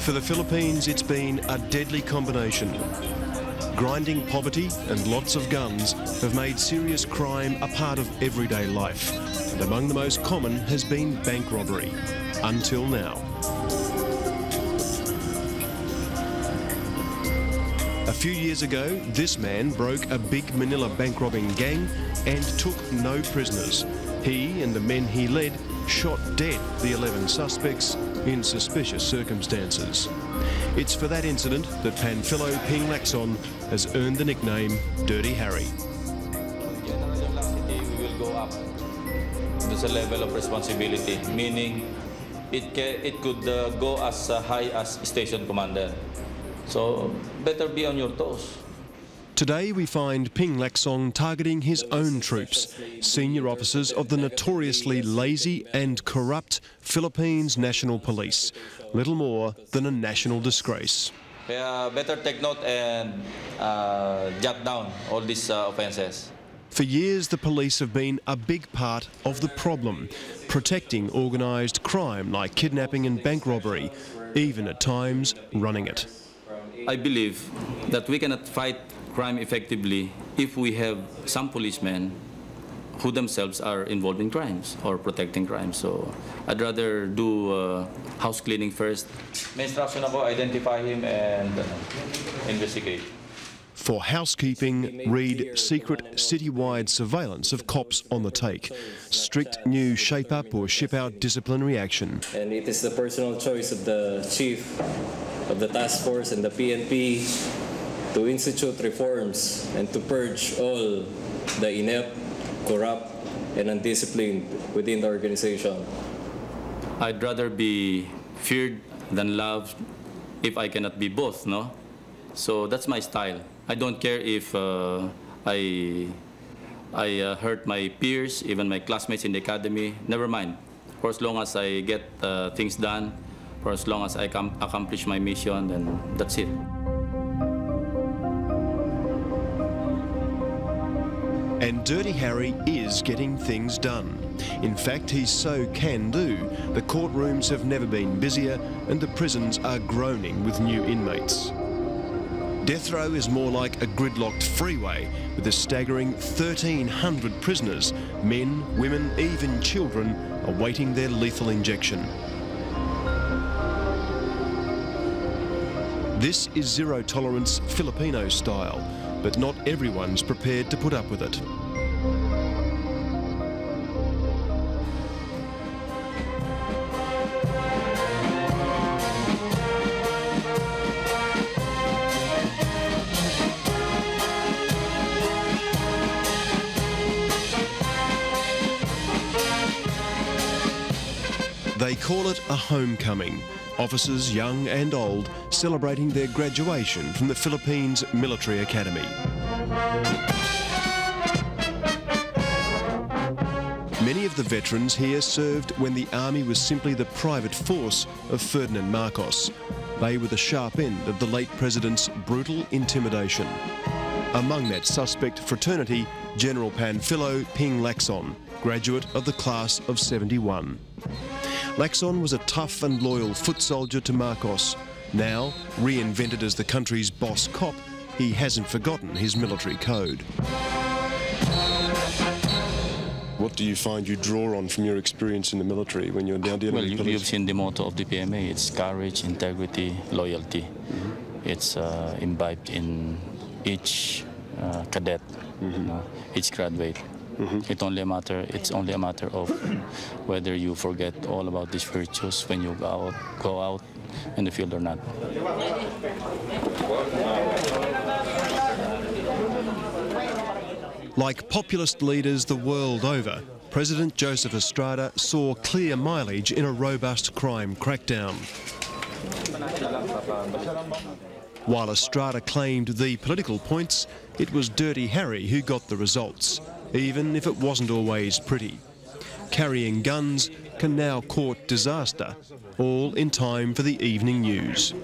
For the Philippines, it's been a deadly combination. Grinding poverty and lots of guns have made serious crime a part of everyday life. And among the most common has been bank robbery. Until now. A few years ago, this man broke a big Manila bank robbing gang and took no prisoners. He and the men he led shot dead the 11 suspects in suspicious circumstances. It's for that incident that Panfilo Ping Lacson has earned the nickname Dirty Harry. Velocity will go up. There's a level of responsibility, meaning it, it could uh, go as uh, high as station commander. So better be on your toes. Today we find Ping Lacson targeting his own troops, senior officers of the notoriously lazy and corrupt Philippines National Police. Little more than a national disgrace. Kaya better take note and uh, jot down all these uh, offenses. For years, the police have been a big part of the problem, protecting organised crime like kidnapping and bank robbery, even at times running it. I believe that we cannot fight crime effectively if we have some policemen who themselves are involved in crimes or protecting crimes. So I'd rather do uh, house cleaning first. May instruction ako, identify him and investigate. For housekeeping, read secret citywide surveillance of cops on the take, strict new shape up or ship out disciplinary action. And it is the personal choice of the chief of the task force and the PNP to institute reforms and to purge all the inept, corrupt, and undisciplined within the organization. I'd rather be feared than loved if I cannot be both, no? So that's my style. I don't care if uh, I, I uh, hurt my peers, even my classmates in the academy. Never mind. For as long as I get uh, things done, for as long as I accomplish my mission, then that's it. And Dirty Harry is getting things done. In fact, he's so can do. The courtrooms have never been busier and the prisons are groaning with new inmates. Death row is more like a gridlocked freeway with a staggering 1,300 prisoners, men, women, even children, awaiting their lethal injection. This is zero tolerance Filipino style, but not everyone's prepared to put up with it. They call it a homecoming. Officers, young and old, celebrating their graduation from the Philippines Military Academy. Many of the veterans here served when the army was simply the private force of Ferdinand Marcos. They were the sharp end of the late president's brutal intimidation. Among that suspect fraternity, General Panfilo Ping Lacson, graduate of the class of 71. Lacson was a tough and loyal foot soldier to Marcos. Now, reinvented as the country's boss cop, he hasn't forgotten his military code. What do you find you draw on from your experience in the military when you're now dealing Well, with you, police? you've seen the motto of the PMA. It's courage, integrity, loyalty. It's uh, imbibed in each uh, cadet, you know, each graduate. Mm-hmm. It only a matter. It's only a matter of whether you forget all about these virtues when you go out, go out in the field or not. Like populist leaders the world over, President Joseph Estrada saw clear mileage in a robust crime crackdown. While Estrada claimed the political points, it was Dirty Harry who got the results, even if it wasn't always pretty. Carrying guns can now court disaster, all in time for the evening news.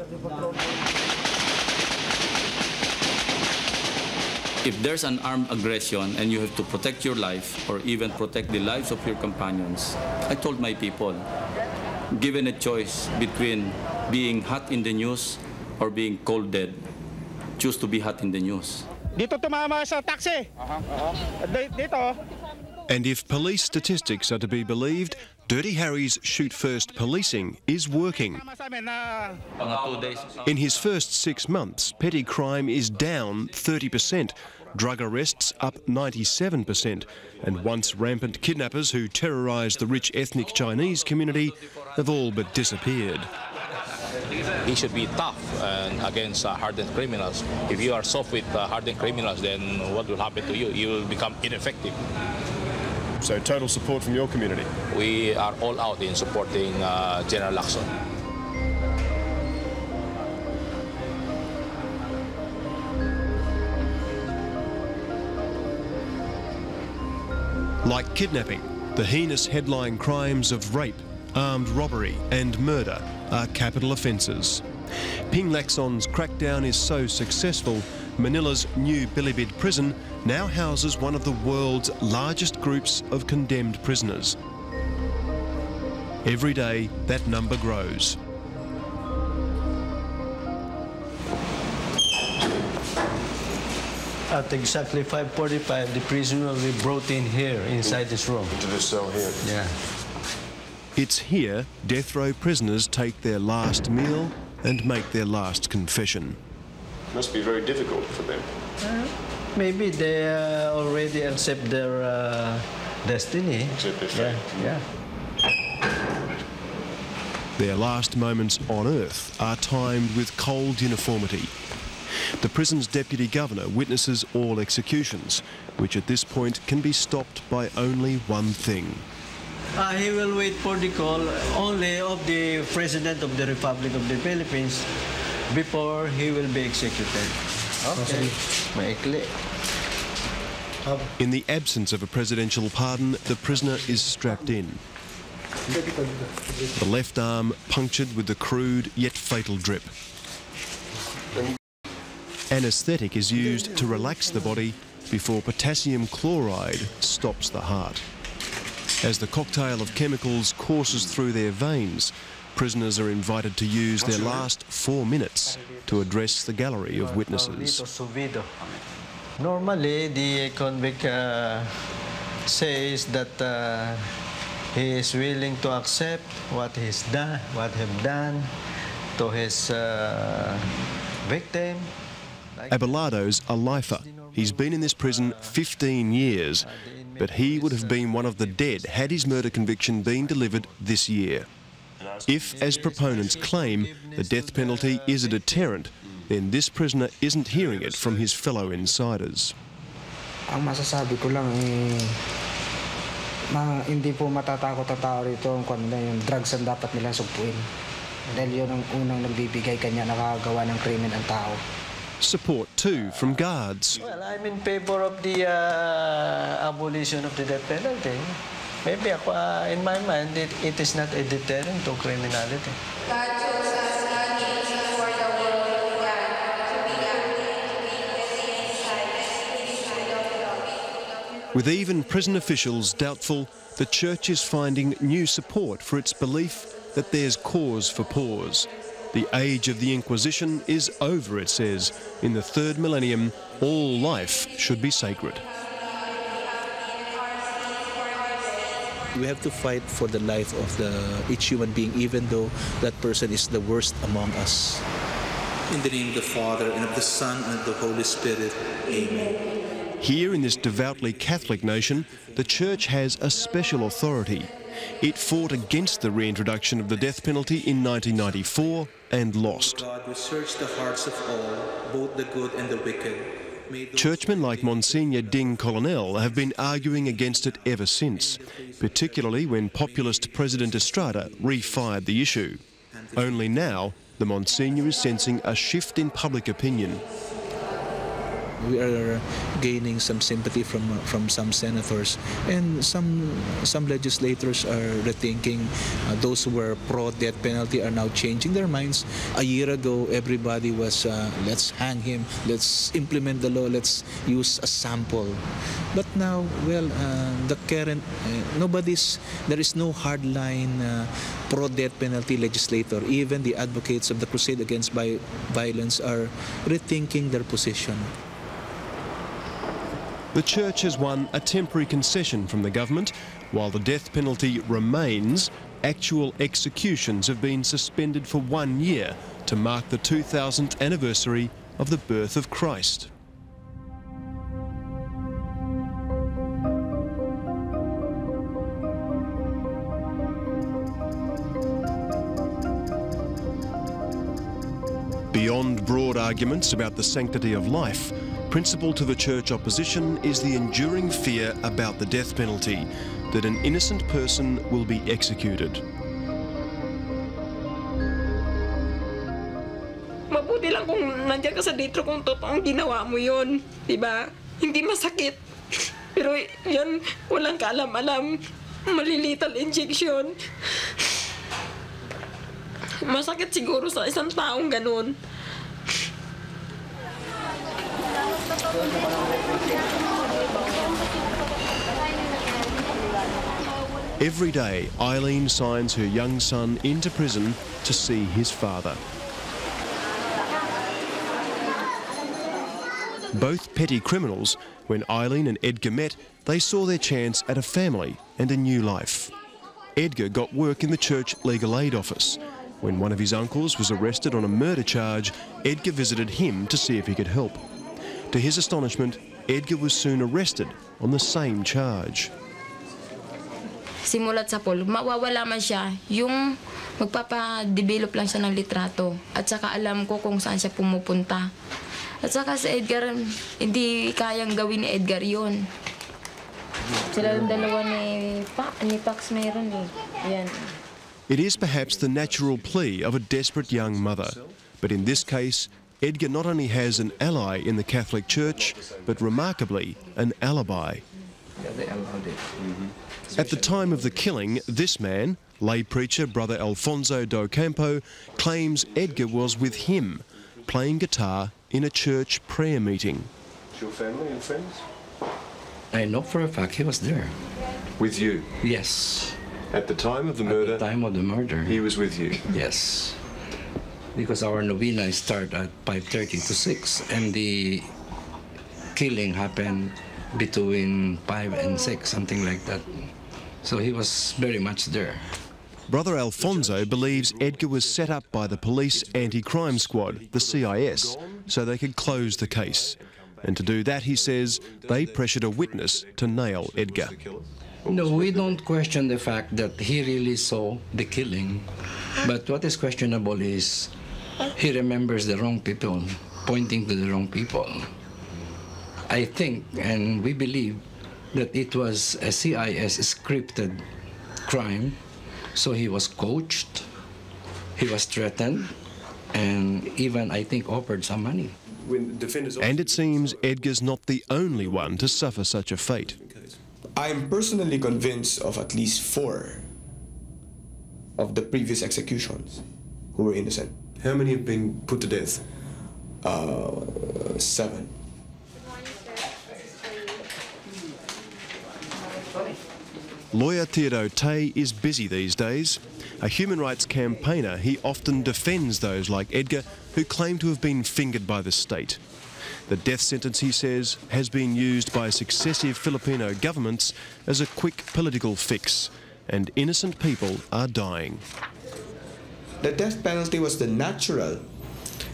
If there's an armed aggression and you have to protect your life or even protect the lives of your companions, I told my people, given a choice between being hot in the news or being cold dead. Choose to be hot in the news. Dito tumama sa taxi. Uh-huh. Di- Dito. And if police statistics are to be believed, Dirty Harry's shoot first policing is working. Tama sa amin na Mga two days. In his first six months, petty crime is down 30%, drug arrests up 97%, and once rampant kidnappers who terrorised the rich ethnic Chinese community have all but disappeared. He should be tough and against uh, hardened criminals. If you are soft with uh, hardened criminals, then what will happen to you? You will become ineffective. So total support from your community. We are all out in supporting uh, General Lacson. Like kidnapping, the heinous headline crimes of rape, armed robbery, and murder are capital offences. Ping Lacson's crackdown is so successful, Manila's new Bilibid prison now houses one of the world's largest groups of condemned prisoners. Every day, that number grows. At exactly 5:45, the prisoner will be brought in here inside this room. To this cell here. Yeah. It's here death row prisoners take their last meal and make their last confession. It Must be very difficult for them. Maybe they uh, already accept their uh, destiny. Accept their Yeah, yeah. Their last moments on earth are timed with cold uniformity. The prison's deputy governor witnesses all executions, which at this point can be stopped by only one thing. Uh, he will wait for the call only of the President of the Republic of the Philippines before he will be executed. Okay. Maikli. In the absence of a presidential pardon, the prisoner is strapped in. The left arm punctured with the crude yet fatal drip. Anesthetic is used to relax the body before potassium chloride stops the heart. As the cocktail of chemicals courses through their veins, prisoners are invited to use their last four minutes to address the gallery of witnesses. Normally, the convict uh, says that uh, he is willing to accept what he's done, what have done to his uh, victim. Abelardo's a lifer. He's been in this prison 15 years, but he would have been one of the dead had his murder conviction been delivered this year. If, as proponents claim, the death penalty is a deterrent, then this prisoner isn't hearing it from his fellow insiders. Ang masasabi ko lang eh, hindi po kung drugs. Dahil ang unang kanya ng krimen ang tao. Support too from guards. Well, I'm in favor of the uh, abolition of the death penalty. Maybe ako, uh, in my mind, it, it is not a deterrent to criminality. God chose us not for the world, God, to be active, to be inside us, inside of love. With even prison officials doubtful, the church is finding new support for its belief that there's cause for pause. The age of the Inquisition is over, it says. In the third millennium, all life should be sacred. We have to fight for the life of the, each human being, even though that person is the worst among us. In the name of the Father, and of the Son, and of the Holy Spirit. Amen. Here in this devoutly Catholic nation, the Church has a special authority. It fought against the reintroduction of the death penalty in 1994 and lost. God the hearts of all, the good and the wicked. Churchmen like Monsignor Ding Colonel have been arguing against it ever since, particularly when populist President Estrada refired the issue. Only now, the Monsignor is sensing a shift in public opinion. We are gaining some sympathy from from some senators, and some some legislators are rethinking. Uh, those who were pro death penalty are now changing their minds. A year ago, everybody was uh, let's hang him, let's implement the law, let's use a sample. But now, well, uh, the current uh, nobody's there is no hardline uh, pro death penalty legislator. Even the advocates of the crusade against violence are rethinking their position. The church has won a temporary concession from the government. While the death penalty remains, actual executions have been suspended for one year to mark the 2000th anniversary of the birth of Christ. Beyond broad arguments about the sanctity of life, principal to the church opposition is the enduring fear about the death penalty, that an innocent person will be executed. Mabuti lang kung nandiyan ka sa dito kung totoong ginawa mo yun. Diba? Hindi masakit. Pero yan, walang kaalam-alam. Malilital injection. Masakit siguro sa isang taong ganun. Every day, Eileen signs her young son into prison to see his father. Both petty criminals, when Eileen and Edgar met, they saw their chance at a family and a new life. Edgar got work in the church legal aid office. When one of his uncles was arrested on a murder charge, Edgar visited him to see if he could help. To his astonishment, Edgar was soon arrested on the same charge. simulat sa pool, mawawala man siya, yung magpapa-develop lang siya ng litrato. At saka alam ko kung saan siya pumupunta. At saka sa Edgar, hindi kayang gawin ni Edgar yon. Sila yung dalawa ni, pa, ni Pax meron eh. Yan. It is perhaps the natural plea of a desperate young mother. But in this case, Edgar not only has an ally in the Catholic Church, but remarkably, an alibi. At the time of the killing, this man, lay preacher Brother Alfonso do Campo, claims Edgar was with him, playing guitar in a church prayer meeting. Your family and friends? Uh, I know for a fact he was there. With you? Yes. At the time of the murder? At the time of the murder. He was with you? Yes. Because our novena start at 5.30 to 6 and the killing happened between 5 and 6, something like that. So he was very much there. Brother Alfonso believes Edgar was set up by the police anti-crime squad, the CIS, so they could close the case. And to do that, he says, they pressured a witness to nail Edgar. No, we don't question the fact that he really saw the killing. But what is questionable is he remembers the wrong people, pointing to the wrong people. I think and we believe that it was a CIS scripted crime. So he was coached, he was threatened, and even, I think, offered some money. And it seems Edgar's not the only one to suffer such a fate. I'm personally convinced of at least four of the previous executions who were innocent. How many have been put to death? Uh, seven. Lawyer Theodore Te is busy these days. A human rights campaigner, he often defends those like Edgar who claim to have been fingered by the state. The death sentence, he says, has been used by successive Filipino governments as a quick political fix, and innocent people are dying. The death penalty was the natural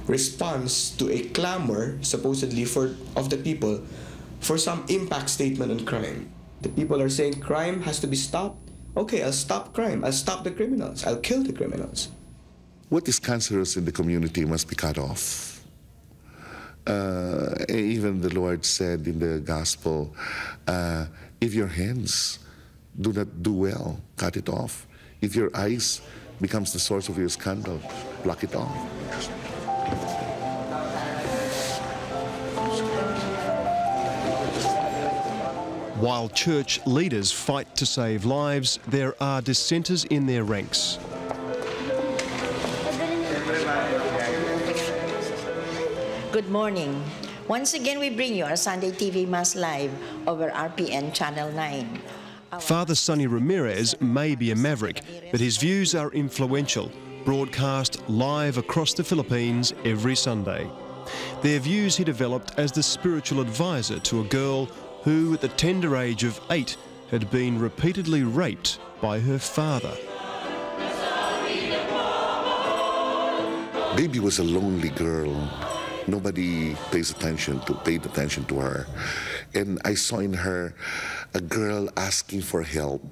response to a clamor, supposedly for of the people, for some impact statement on crime. The people are saying crime has to be stopped. Okay, I'll stop crime. I'll stop the criminals. I'll kill the criminals. What is cancerous in the community must be cut off. Uh, even the Lord said in the gospel, uh, if your hands do not do well, cut it off. If your eyes becomes the source of your scandal, pluck it off. While church leaders fight to save lives, there are dissenters in their ranks. Good morning. Once again, we bring you our Sunday TV Mass Live over RPN Channel 9. Father Sonny Ramirez may be a maverick, but his views are influential, broadcast live across the Philippines every Sunday. Their views he developed as the spiritual advisor to a girl who, at the tender age of eight, had been repeatedly raped by her father. Baby was a lonely girl. Nobody pays attention to paid attention to her. And I saw in her a girl asking for help.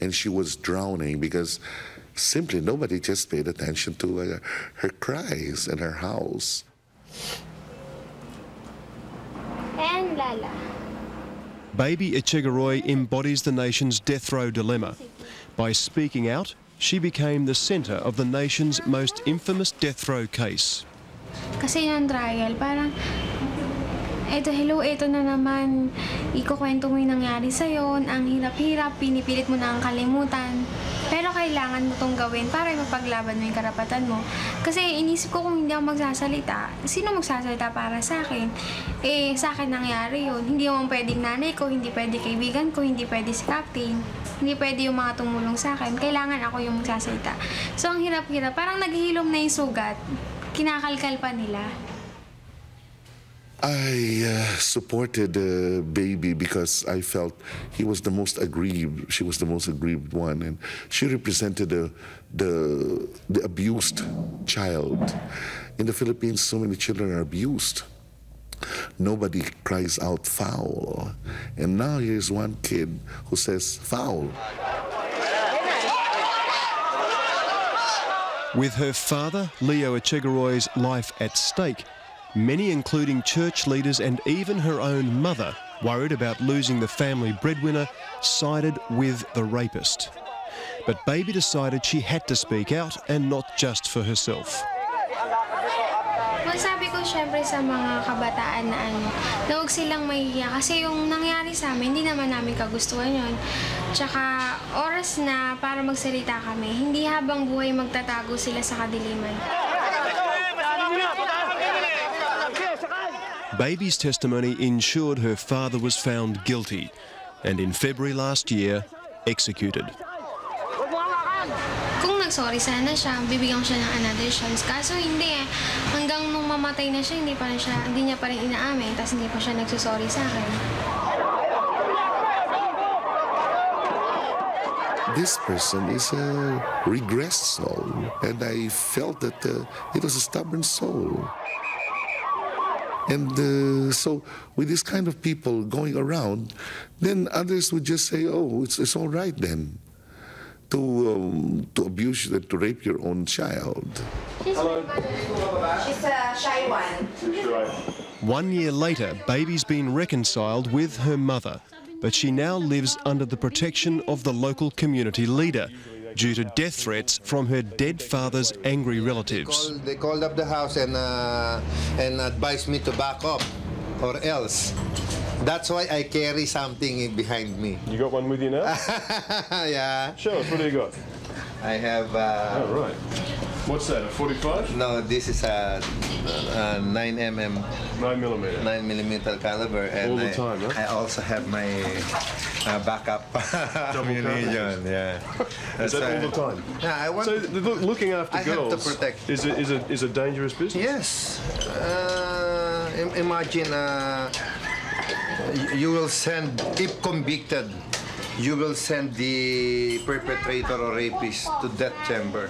And she was drowning because simply nobody just paid attention to uh, her cries in her house. And Lala. Baby Echegaray embodies the nation's death row dilemma. By speaking out, she became the centre of the nation's most infamous death row case. Kasi yung trial, parang, eto, hello, eto na naman. Ikukwento mo yung nangyari sa'yo. Ang hirap-hirap, pinipilit mo na ang kalimutan. Pero kailangan mo tong gawin para mapaglaban mo yung karapatan mo. Kasi inisip ko kung hindi ako magsasalita, sino magsasalita para sa akin? Eh, sa akin nangyari yun. Hindi mo pwedeng nanay ko, hindi pwede kaibigan ko, hindi pwede si captain. Hindi pwede yung mga tumulong sa akin. Kailangan ako yung magsasalita. So, ang hirap-hirap. Parang naghihilom na yung sugat. Kinakalkal pa nila. I uh, supported uh, baby because I felt he was the most aggrieved. She was the most aggrieved one, and she represented the the, the abused child. In the Philippines, so many children are abused. Nobody cries out foul, and now here's one kid who says foul. With her father, Leo Echegaray's life at stake, many, including church leaders and even her own mother, worried about losing the family breadwinner, sided with the rapist. But Baby decided she had to speak out and not just for herself. Masabi ko syempre sa mga kabataan na ano, na huwag silang mahihiya kasi yung nangyari sa amin, hindi naman namin kagustuhan yun. Tsaka oras na para magsalita kami, hindi habang buhay magtatago sila sa kadiliman. Baby's testimony ensured her father was found guilty and in February last year, executed. Kung nagsorry sana siya, bibigyan ko siya ng another chance. Kaso hindi eh. Hanggang nung mamatay na siya, hindi pa rin siya, hindi niya pa rin inaamin, tapos hindi pa siya nagsusorry sa akin. This person is a regressed soul, and I felt that uh, it was a stubborn soul. And uh, so, with this kind of people going around, then others would just say, "Oh, it's, it's all right then." To, um, to abuse, to rape your own child. She's a shy one. One year later, Baby's been reconciled with her mother, but she now lives under the protection of the local community leader due to death threats from her dead father's angry relatives. They called up the house and uh, and advised me to back up, or else. That's why I carry something behind me. You got one with you now? yeah. Show us, what do you got? I have. Uh, Oh, right. What's that, a 45? No, this is a, a 9 mm. 9 millimeter. 9 millimeter caliber, and All the I, time, huh? I also have my uh, backup ammunition. Yeah. Is that all the time? Yeah, I want. So look, looking after I have girls to protect. is a, is a is a dangerous business. Yes. Uh, im- imagine uh, you will send, if convicted, you will send the perpetrator or rapist to death chamber.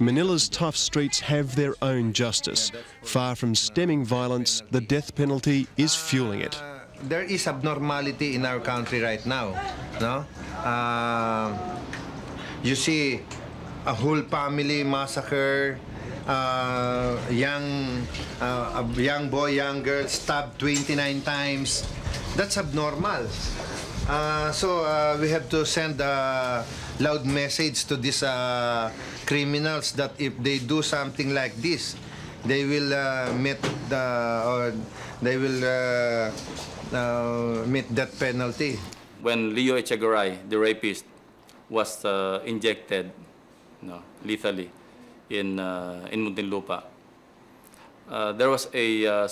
Manila's tough streets have their own justice. Far from stemming violence, the death penalty is fueling it. There is abnormality in our country right now. No? Uh, you see a whole family massacre, uh, young, uh, a young boy, young girl stabbed 29 times. That's abnormal. Uh, so uh, we have to send a loud message to these uh, criminals that if they do something like this, they will uh, meet the or they will uh, uh, meet that penalty. when Leo Echegaray, the rapist, was uh, injected no, lethally in, uh, in Muntinlupa, uh, there was a uh,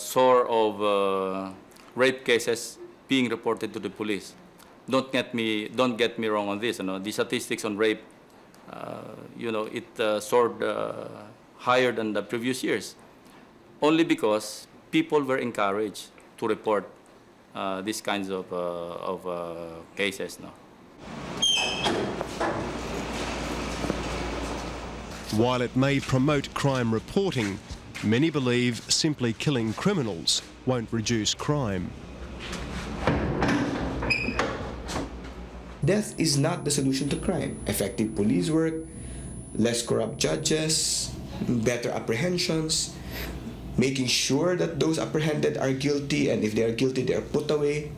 of uh, rape cases being reported to the police. Don't get me, don't get me wrong on this. You know, the statistics on rape, uh, you know, it uh, soared uh, higher than the previous years, only because people were encouraged to report uh, these kinds of, uh, of uh, cases. No. While it may promote crime reporting, many believe simply killing criminals won't reduce crime. Death is not the solution to crime. Effective police work, less corrupt judges, better apprehensions, making sure that those apprehended are guilty and if they are guilty, they are put away.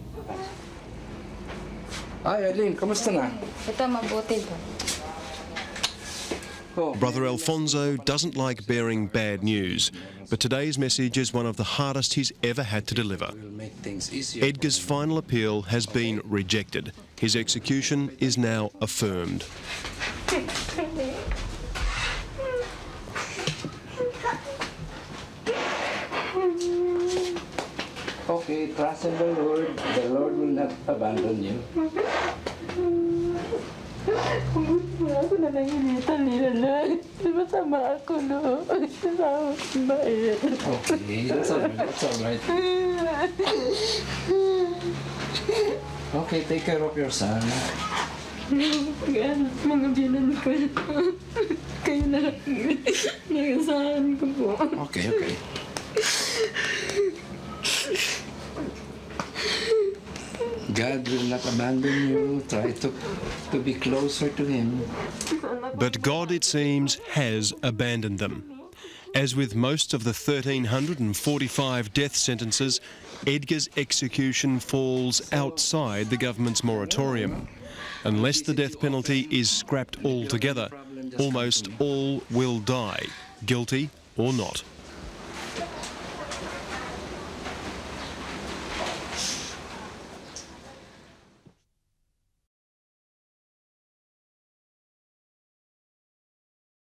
Ay, Aline, kamusta na? Ito, mabuti po. Brother Alfonso doesn't like bearing bad news, but today's message is one of the hardest he's ever had to deliver. Edgar's final appeal has been rejected. His execution is now affirmed. Okay, trust in the Lord. The Lord will not abandon you. Ako na lang initan nila lang. Masama ako, no? Kasama ko bait. Okay, that's all right. That's all right. Okay, take care of your son. Kaya mga binan ko. Kayo na lang. Nagasahan ko po. Okay, okay. God will not abandon you. Try to, to be closer to Him. But God, it seems, has abandoned them. As with most of the 1,345 death sentences, Edgar's execution falls outside the government's moratorium. Unless the death penalty is scrapped altogether, almost all will die, guilty or not.